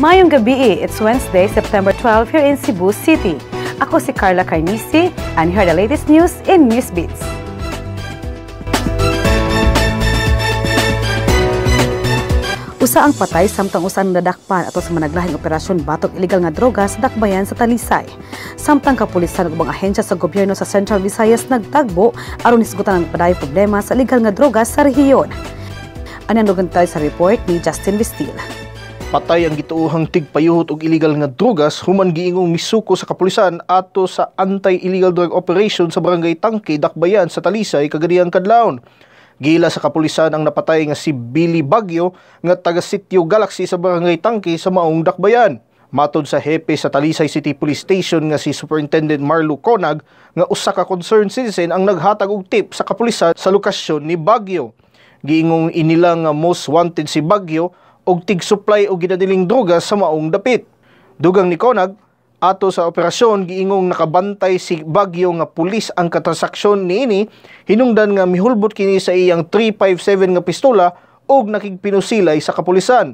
Mayong gabi, it's Wednesday, September 12 here in Cebu City. Ako si Carla Carnisi and here are the latest news in Newsbeats. Usa ang patay samtang usa ang nadakpan ato sa managlahing operasyon batok illegal nga droga sa dakbayan sa Talisay. Samtang kapulisan ug ubang ahensya sa gobyerno sa Central Visayas nagtagbo aron isgutan ang paday problema sa illegal nga droga sa rehiyon. Anan tayo sa report ni Justin Vistil. Patay ang gituuhang tigpayuhot og illegal nga drogas human giingong misuko sa kapulisan ato sa anti-illegal drug operation sa barangay Tangke, Dakbayan sa Talisay kagadiyang kadlawon. Gila sa kapulisan ang napatay nga si Billy Bagyo nga taga Sitio Galaxy sa Barangay Tangke sa Maong Dakbayan. Matod sa hepe sa Talisay City Police Station nga si Superintendent Marlo Conag nga usa ka concerned citizen ang naghatag og tip sa kapulisan sa lokasyon ni Bagyo. Giingong inilang nga most wanted si Bagyo og tig-supply og ginadiling droga sa maong dapit. Dugang ni Conag, Ato sa operasyon, giingong nakabantay si Bagyo nga pulis ang katransaksyon niini, hinungdan nga mihulbot kini sa iyang 357 nga pistola ug nakigpinusilay sa kapulisan.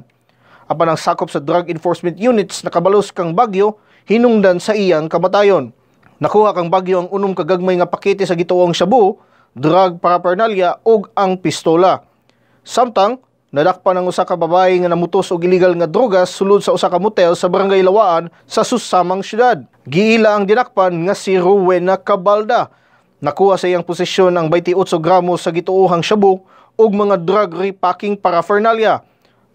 Apan ang sakop sa drug enforcement units nakabalos kang Bagyo, hinungdan sa iyang kamatayon. Nakuha kang Bagyo ang unom kagagmay nga pakete sa gituong shabu, drug paraphernalia ug ang pistola. Samtang Nadakpan ang usa ka babae nga namutos og illegal nga drogas sulod sa usa ka motel sa Barangay Lawaan sa susamang syudad. Giila ang dinakpan nga si Rowena Cabalda. Nakuha sa iyang posisyon ang 28 gramos sa gituohang shabu ug mga drug repacking paraphernalia.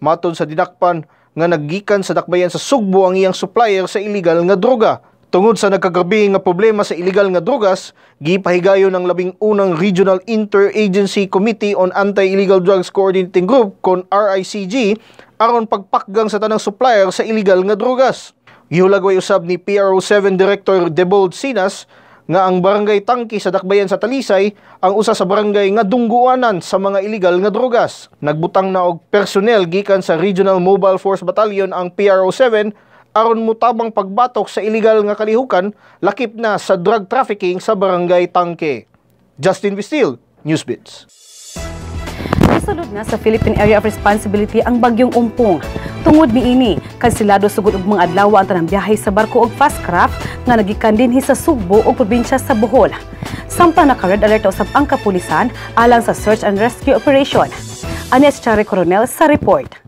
Matod sa dinakpan nga naggikan sa dakbayan sa Sugbo ang iyang supplier sa illegal nga droga. Tungod sa nagkagabi nga problema sa illegal nga drogas, gipahigayon ng labing unang Regional Interagency Committee on Anti-Illegal Drugs Coordinating Group kon RICG aron pagpakgang sa tanang supplier sa illegal nga drogas. Gihulagway usab ni PRO7 Director Debold Sinas nga ang barangay Tangki sa Dakbayan sa Talisay ang usa sa barangay nga dungguanan sa mga illegal nga drogas. Nagbutang na og personnel gikan sa Regional Mobile Force Battalion ang PRO7 aron mutabang pagbatok sa illegal nga kalihukan lakip na sa drug trafficking sa barangay Tangke. Justin Vistil, Newsbits. Nasulod na sa Philippine Area of Responsibility ang bagyong umpong. Tungod ni ini, kansilado sugod og mga adlaw ang tanang biyahe sa barko og fast craft nga nagikan dinhi sa Sugbo ug probinsya sa Bohol. Samtang naka-red alert usab ang kapulisan alang sa search and rescue operation. Anes Chare Coronel sa report.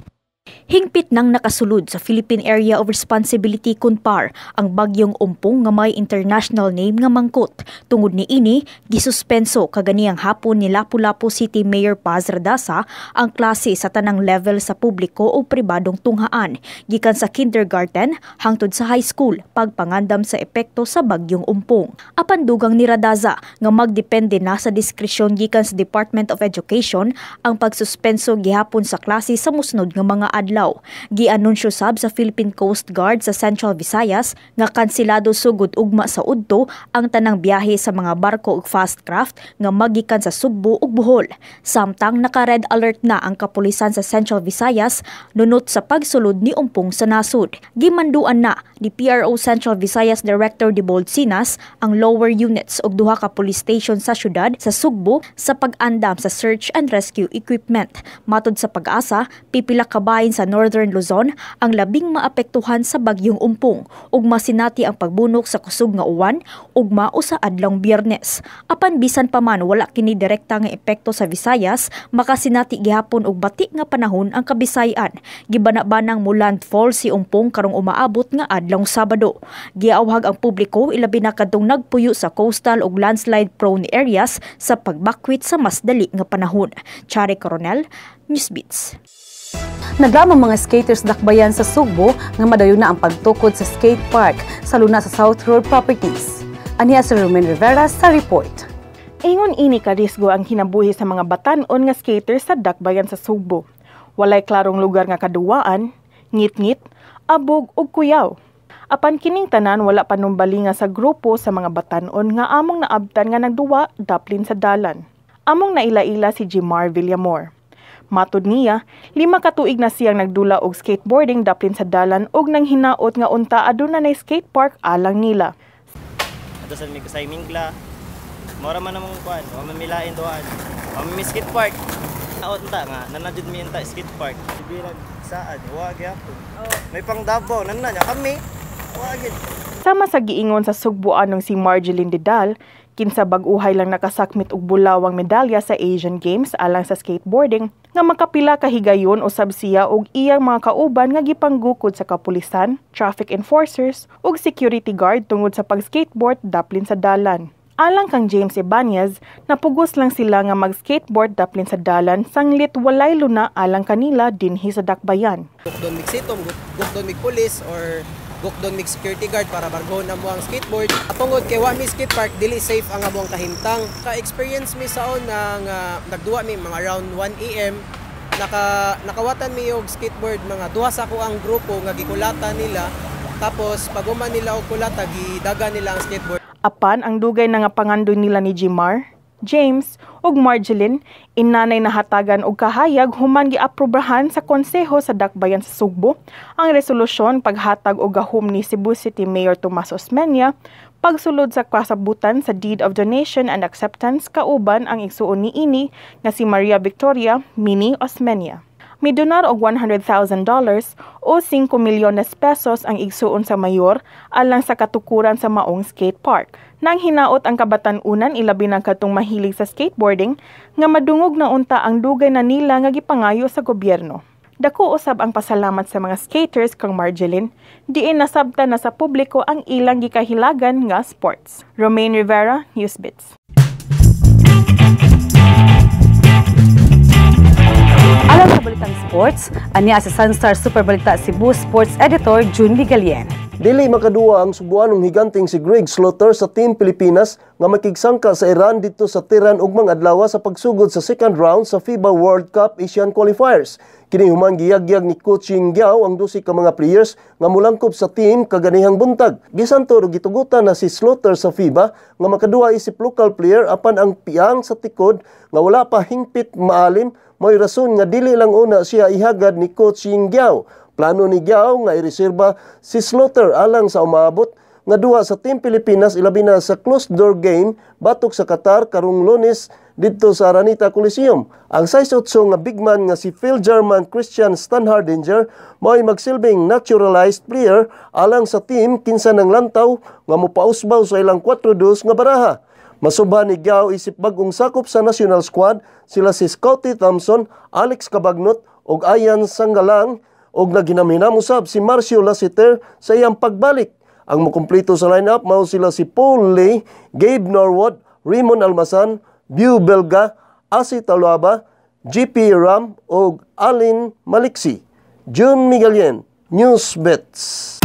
Hingpit nang nakasulod sa Philippine Area of Responsibility KUNPAR ang bagyong umpong nga may international name nga mangkot. Tungod ni ini, gisuspenso kaganiyang hapon ni Lapu-Lapu City Mayor Paz Radasa ang klase sa tanang level sa publiko o pribadong tunghaan, gikan sa kindergarten hangtod sa high school, pagpangandam sa epekto sa bagyong umpong. Apan dugang ni Radaza nga magdepende na sa diskresyon gikan sa Department of Education ang pagsuspenso gihapon sa klase sa musnod nga mga adlaw adlaw. Gianunsyo sab sa Philippine Coast Guard sa Central Visayas nga kansilado sugod ugma sa udto ang tanang biyahe sa mga barko ug fast craft nga magikan sa Sugbo ug Bohol. Samtang naka-red alert na ang kapulisan sa Central Visayas nunot sa pagsulod ni umpong sa nasud. Gimanduan na ni PRO Central Visayas Director Debold Sinas ang lower units ug duha ka police station sa syudad sa Sugbo sa pag-andam sa search and rescue equipment. Matod sa pag-asa, pipila ka bahin Northern Luzon ang labing maapektuhan sa bagyong umpong ug masinati ang pagbunok sa kusog nga uwan ug mao sa adlong Biyernes. Apan bisan pa man wala kini direkta nga epekto sa Visayas, makasinati gihapon og bati nga panahon ang Kabisayan. Gibana-banang mo landfall si umpong karong umaabot nga adlong Sabado. Giawhag ang publiko ilabi na kadtong nagpuyo sa coastal ug landslide prone areas sa pagbakwit sa mas dali nga panahon. Chari Coronel, Newsbeats. Naglamang mga skaters dakbayan sa Sugbo nga madayon na ang pagtukod sa skate park sa luna sa South Road Properties. Aniya si Roman Rivera sa report. Ingon ini ka risgo ang kinabuhi sa mga batanon nga skaters sa dakbayan sa Sugbo. Walay klarong lugar nga kaduwaan, ngit-ngit, abog ug kuyaw. Apan kining tanan wala pa nga sa grupo sa mga batanon nga among naabtan nga nagduwa daplin sa dalan. Among naila-ila si Jimar Villamor. Matod niya, lima ka tuig na siyang nagdula og skateboarding daplin sa dalan og nang hinaot nga unta aduna na skate park alang nila. Ato sa mi sa Mingla. Mora man namong kuan, wa mamilain doan. Wa mi skate park. hinaot ta nga nanajud mi enta skate park. Bilang saan wa gyapon. May pang Davao nanna nya kami. Wa. Sama sa giingon sa sugbuan ng si Marjeline Didal, kinsa bag-uhay lang nakasakmit og bulawang medalya sa Asian Games alang sa skateboarding nga makapila ka higayon usab siya og iyang mga kauban nga gipanggukod sa kapulisan, traffic enforcers ug security guard tungod sa pag-skateboard daplin sa dalan. Alang kang James Ibanez, napugos lang sila nga mag-skateboard daplin sa dalan sanglit walay luna alang kanila dinhi sa dakbayan. gukdon mig sitom, guk- gukdon mig police or gukdon mig security guard para bargohon na mo ang skateboard. Atungod kay wa mi skate park dili safe ang among kahimtang. Ka experience mi saon nga nga nagduwa mi mga around 1 AM naka nakawatan mi og skateboard mga duha sa ko ang grupo nga gikulata nila tapos paguman nila og kulata gidaga nila ang skateboard Apan ang dugay na nga pangandoy nila ni Jimar, James ug Marjeline inanay nahatagan og kahayag human giaprobahan sa konseho sa Dakbayan sa Sugbo ang resolusyon paghatag og gahom ni Cebu City Mayor Tomas Osmeña pagsulod sa kasabutan sa Deed of Donation and Acceptance kauban ang igsuon ni ini nga si Maria Victoria Mini Osmeña. Midonar og $100,000 o 5 milyones pesos ang igsuon sa mayor alang sa katukuran sa maong skate park. Nang hinaot ang kabatan-unan ilabi ng katong mahilig sa skateboarding nga madungog na unta ang dugay na nila nga gipangayo sa gobyerno. Dako usab ang pasalamat sa mga skaters kang Marjeline, diin nasabta na sa publiko ang ilang gikahilagan nga sports. Romaine Rivera, Newsbits. Alam sa balitang sports, aniya sa Sunstar Super Balita Cebu Sports Editor June Ligalien. Dili makaduwa ang subuanong higanting si Greg Slaughter sa Team Pilipinas nga makigsangka sa Iran dito sa Tiran ug mga adlaw sa pagsugod sa second round sa FIBA World Cup Asian Qualifiers. Kini human giyagyag ni Coaching Giao ang dusi ka mga players nga mulangkob sa team kaganihang buntag. Gisanto og gitugutan na si Slaughter sa FIBA nga makaduwa isip local player apan ang piang sa tikod nga wala pa hingpit maalim mo'y rason nga dili lang una siya ihagad ni Coaching Giao. Plano ni Giao nga ireserba si Slaughter alang sa umabot nga duha sa Team Pilipinas ilabi na sa closed door game batok sa Qatar karong Lunes didto sa Aranita Coliseum. Ang 6'8 nga big man nga si Phil German Christian Stanhardinger mo'y magsilbing naturalized player alang sa team kinsa nang lantaw nga mopausbaw sa ilang 4-2 nga baraha. Masubhan ni Gao isip bagong sakop sa national squad sila si Scotty Thompson, Alex Cabagnot ug Ayan Sanggalang ug naginaminamusab si Marcio Lasiter sa iyang pagbalik. Ang mukumpleto sa lineup mao sila si Paul Lee, Gabe Norwood, Raymond Almasan, Bew Belga, Asi Taluaba, GP Ram ug Alin Maliksi. June Migalien, News Bets.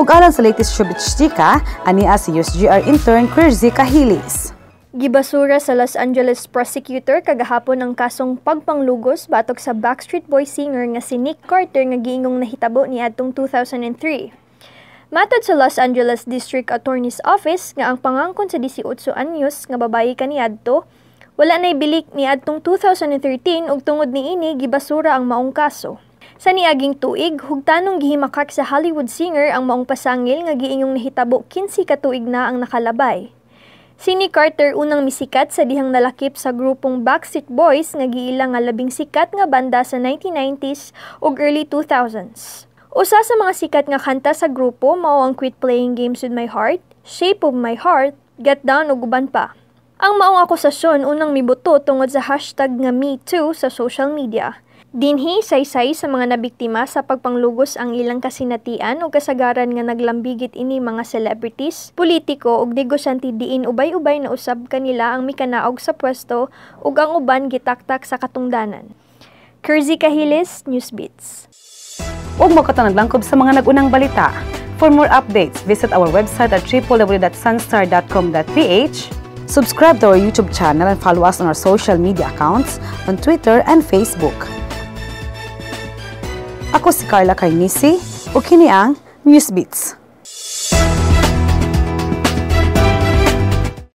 Ug alang sa latest showbiz chika, aniya si USGR intern Kirsty Cahilis. Gibasura sa Los Angeles prosecutor kagahapon ang kasong pagpanglugos batok sa Backstreet Boys singer nga si Nick Carter nga giingong nahitabo ni adtong 2003. Matod sa Los Angeles District Attorney's Office nga ang pangangkon sa 18 anyos nga babayi kaniadto wala nay bilik ni adtong 2013 ug tungod niini gibasura ang maong kaso. Sa niaging tuig, hugtanong gihimakak sa Hollywood singer ang maong pasangil nga giingong nahitabo 15 ka tuig na ang nakalabay. Si Nick Carter unang misikat sa dihang nalakip sa grupong Backstreet Boys nga giila nga labing sikat nga banda sa 1990s ug early 2000s. Usa sa mga sikat nga kanta sa grupo mao ang Quit Playing Games with My Heart, Shape of My Heart, Get Down ug uban pa. Ang maong akusasyon unang mibuto tungod sa hashtag nga MeToo sa social media. Dinhi saysay sa mga nabiktima sa pagpanglugos ang ilang kasinatian o kasagaran nga naglambigit ini mga celebrities, politiko ug negosyante diin ubay-ubay na usab kanila ang mikanaog sa pwesto ug ang uban gitaktak sa katungdanan. Kersey Cahilis, Newsbeats. Ug mo naglangkob sa mga nagunang balita. For more updates, visit our website at www.sunstar.com.ph. Subscribe to our YouTube channel and follow us on our social media accounts on Twitter and Facebook. Ako si Carla Carnisi, o kini ang Newsbeats.